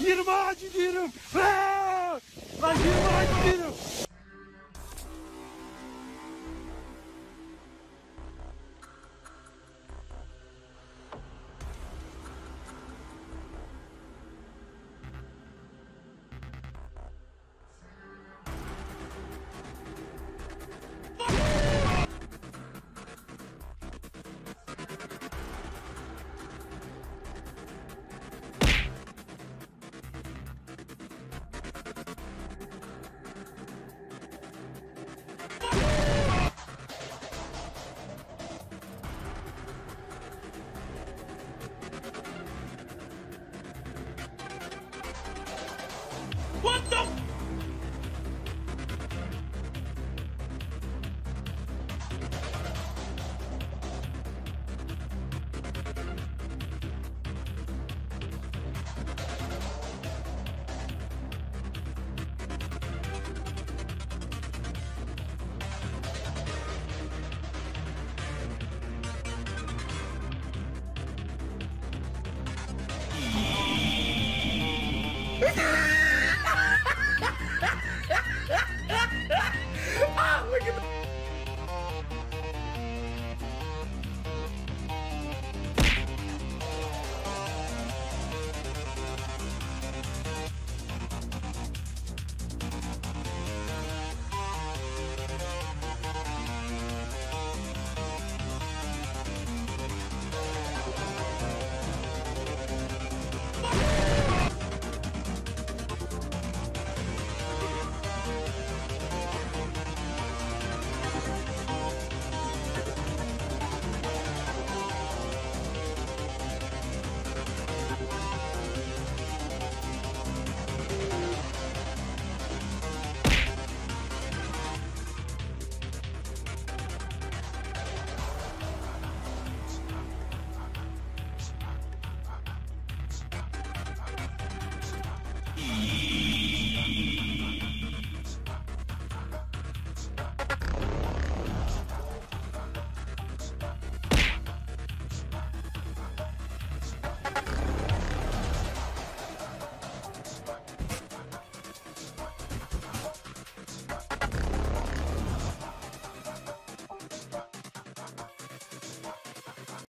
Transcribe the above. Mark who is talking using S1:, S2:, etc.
S1: 20 20 20 20 20 20 20 Bye.